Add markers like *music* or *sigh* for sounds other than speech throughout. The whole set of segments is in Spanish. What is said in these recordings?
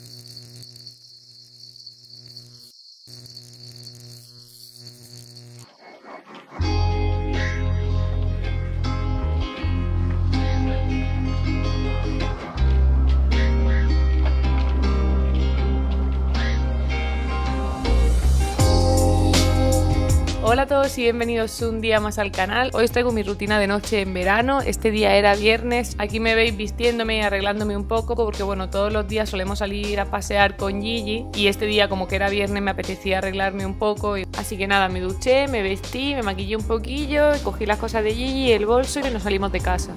Mm-hmm. Hola a todos y bienvenidos un día más al canal. Hoy os traigo mi rutina de noche en verano. Este día era viernes. Aquí me veis vistiéndome y arreglándome un poco porque bueno, todos los días solemos salir a pasear con Gigi y este día como que era viernes me apetecía arreglarme un poco. Así que nada, me duché, me vestí, me maquillé un poquillo, cogí las cosas de Gigi, el bolso y nos salimos de casa.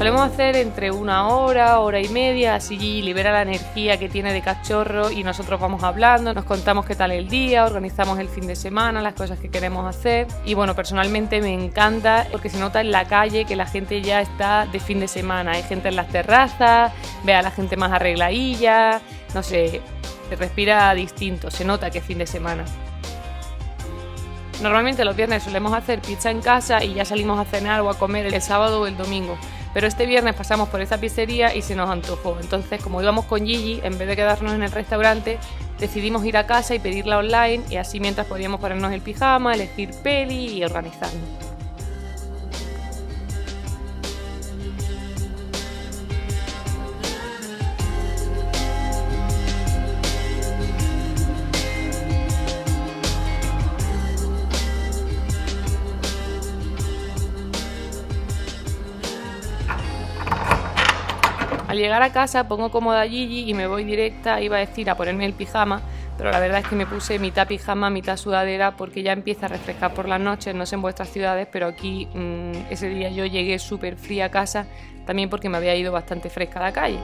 Solemos hacer entre una hora, hora y media, así libera la energía que tiene de cachorro y nosotros vamos hablando, nos contamos qué tal el día, organizamos el fin de semana, las cosas que queremos hacer. Y bueno, personalmente me encanta porque se nota en la calle que la gente ya está de fin de semana. Hay gente en las terrazas, ve a la gente más arregladilla, no sé, se respira distinto, se nota que es fin de semana. Normalmente los viernes solemos hacer pizza en casa y ya salimos a cenar o a comer el sábado o el domingo. Pero este viernes pasamos por esa pizzería y se nos antojó. Entonces, como íbamos con Gigi, en vez de quedarnos en el restaurante, decidimos ir a casa y pedirla online y así mientras podíamos ponernos el pijama, elegir peli y organizarnos. Al llegar a casa pongo cómoda a Gigi y me voy directa, iba a decir, a ponerme el pijama, pero la verdad es que me puse mitad pijama, mitad sudadera porque ya empieza a refrescar por las noches, no sé en vuestras ciudades, pero aquí mm, ese día yo llegué súper fría a casa, también porque me había ido bastante fresca a la calle.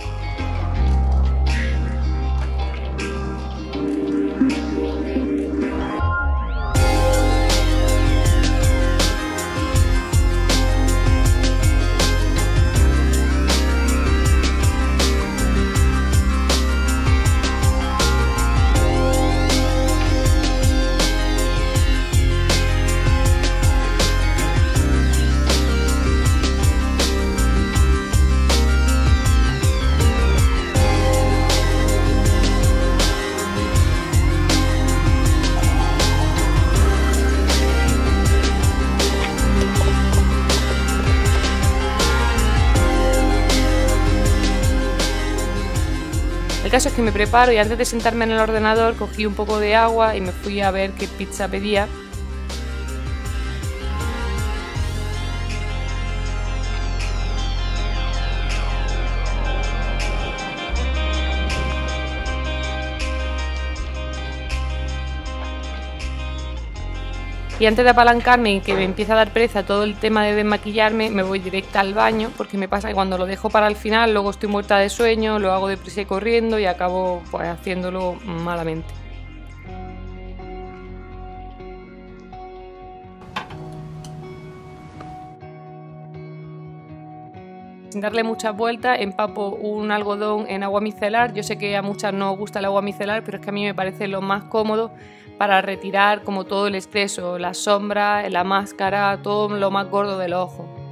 Caso es que me preparo y antes de sentarme en el ordenador cogí un poco de agua y me fui a ver qué pizza pedía Y antes de apalancarme y que me empieza a dar pereza todo el tema de desmaquillarme, me voy directa al baño, porque me pasa que cuando lo dejo para el final, luego estoy muerta de sueño, lo hago deprisa y corriendo y acabo pues, haciéndolo malamente. Sin darle muchas vueltas, empapo un algodón en agua micelar. Yo sé que a muchas no gusta el agua micelar, pero es que a mí me parece lo más cómodo para retirar como todo el exceso, la sombra, la máscara, todo lo más gordo del ojo.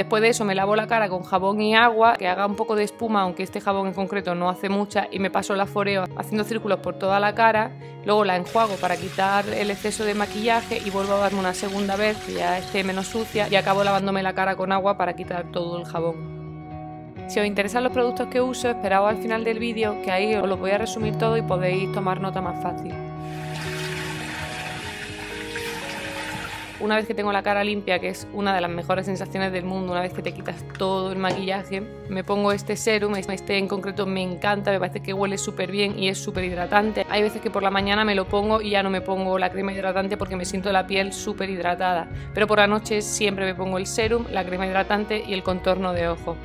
Después de eso me lavo la cara con jabón y agua, que haga un poco de espuma, aunque este jabón en concreto no hace mucha, y me paso la foreo haciendo círculos por toda la cara. Luego la enjuago para quitar el exceso de maquillaje y vuelvo a darme una segunda vez, que ya esté menos sucia, y acabo lavándome la cara con agua para quitar todo el jabón. Si os interesan los productos que uso, esperaos al final del vídeo, que ahí os lo voy a resumir todo y podéis tomar nota más fácil. Una vez que tengo la cara limpia, que es una de las mejores sensaciones del mundo, una vez que te quitas todo el maquillaje, me pongo este serum, este en concreto me encanta, me parece que huele súper bien y es súper hidratante. Hay veces que por la mañana me lo pongo y ya no me pongo la crema hidratante porque me siento la piel súper hidratada, pero por la noche siempre me pongo el serum, la crema hidratante y el contorno de ojo.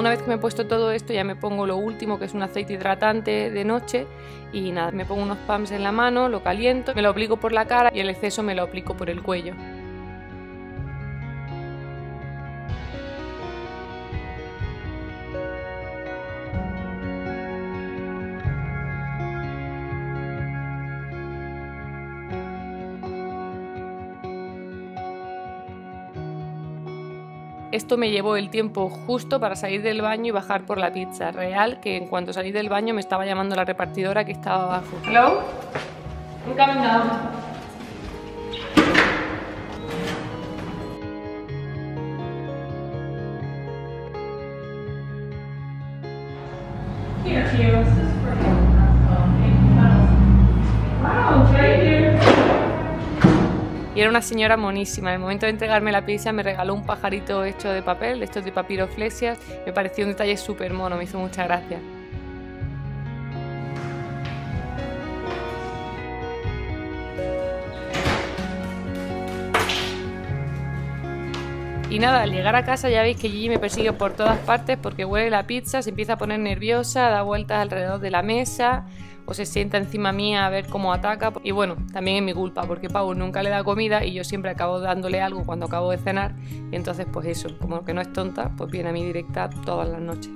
Una vez que me he puesto todo esto ya me pongo lo último que es un aceite hidratante de noche y nada, me pongo unos pumps en la mano, lo caliento, me lo aplico por la cara y el exceso me lo aplico por el cuello. Esto me llevó el tiempo justo para salir del baño y bajar por la pizza. Real que en cuanto salí del baño me estaba llamando la repartidora que estaba abajo. Hello? I'm coming here. Y era una señora monísima. En el momento de entregarme la pizza me regaló un pajarito hecho de papel, estos de papiroflexia. Me pareció un detalle súper mono, me hizo mucha gracia. Y nada, al llegar a casa ya veis que Gigi me persigue por todas partes porque huele la pizza, se empieza a poner nerviosa, da vueltas alrededor de la mesa o se sienta encima mía a ver cómo ataca. Y bueno, también es mi culpa porque Pau nunca le da comida y yo siempre acabo dándole algo cuando acabo de cenar. Y entonces pues eso, como que no es tonta, pues viene a mí directa todas las noches.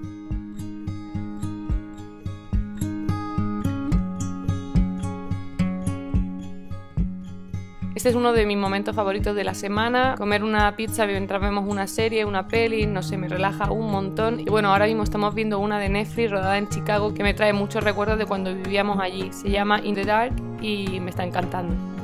Este es uno de mis momentos favoritos de la semana. Comer una pizza mientras vemos una serie, una peli, no sé, me relaja un montón. Y bueno, ahora mismo estamos viendo una de Netflix rodada en Chicago que me trae muchos recuerdos de cuando vivíamos allí. Se llama In the Dark y me está encantando.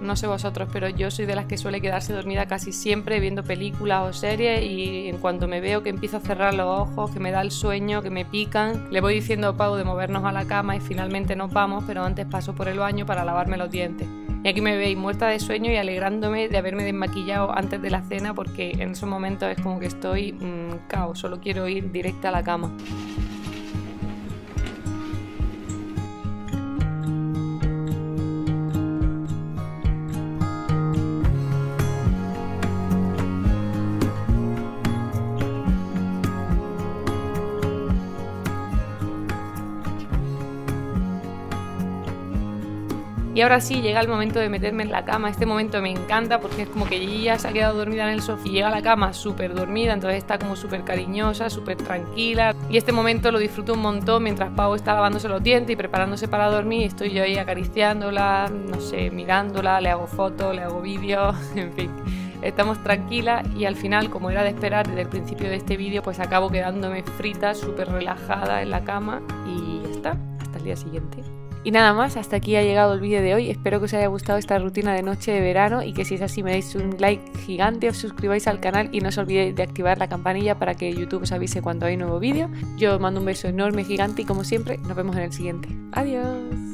No sé vosotros, pero yo soy de las que suele quedarse dormida casi siempre viendo películas o series y en cuanto me veo que empiezo a cerrar los ojos, que me da el sueño, que me pican, le voy diciendo a Pau de movernos a la cama y finalmente nos vamos, pero antes paso por el baño para lavarme los dientes. Y aquí me veis muerta de sueño y alegrándome de haberme desmaquillado antes de la cena porque en esos momentos es como que estoy mmm, caos, solo quiero ir directa a la cama. Y ahora sí, llega el momento de meterme en la cama. Este momento me encanta porque es como que Gigi ya se ha quedado dormida en el sofá y llega a la cama súper dormida, entonces está como súper cariñosa, súper tranquila. Y este momento lo disfruto un montón mientras Pau está lavándose los dientes y preparándose para dormir. Estoy yo ahí acariciándola, no sé, mirándola, le hago fotos, le hago vídeos, *laughs* en fin. Estamos tranquilas y al final, como era de esperar desde el principio de este vídeo, pues acabo quedándome frita, súper relajada en la cama y ya está, hasta el día siguiente. Y nada más, hasta aquí ha llegado el vídeo de hoy. Espero que os haya gustado esta rutina de noche de verano y que si es así me deis un like gigante, os suscribáis al canal y no os olvidéis de activar la campanilla para que YouTube os avise cuando hay nuevo vídeo. Yo os mando un beso enorme, gigante y como siempre, nos vemos en el siguiente. Adiós.